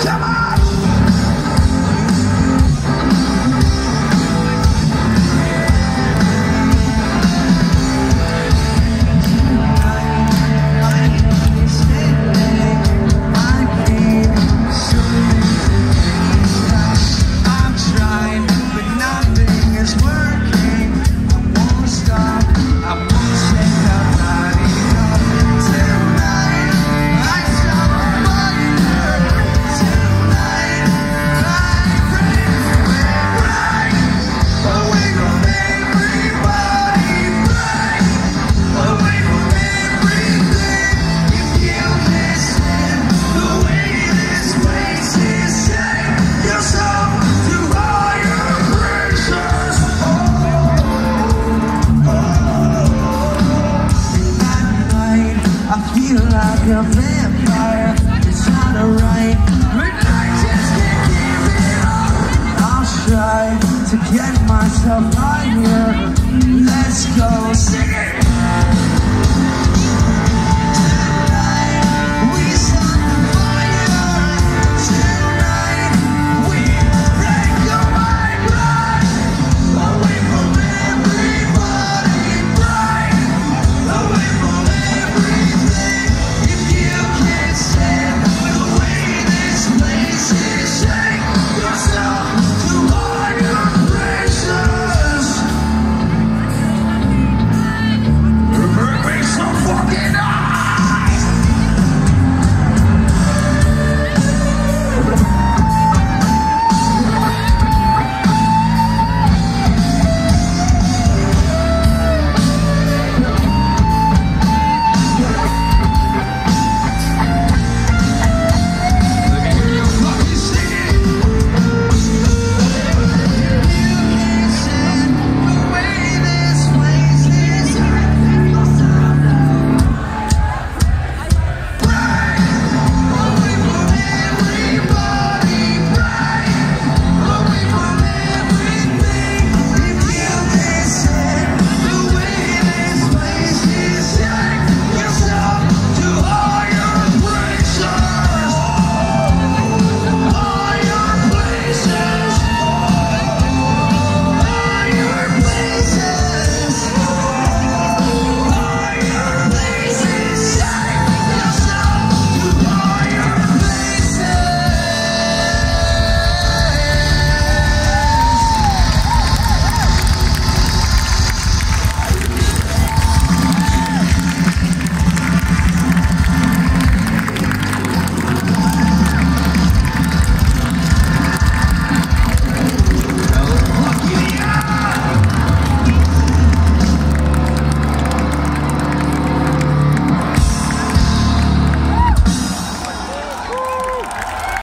Come on! like a vampire. It's not alright But I just can't keep it up. I'll try to get myself out here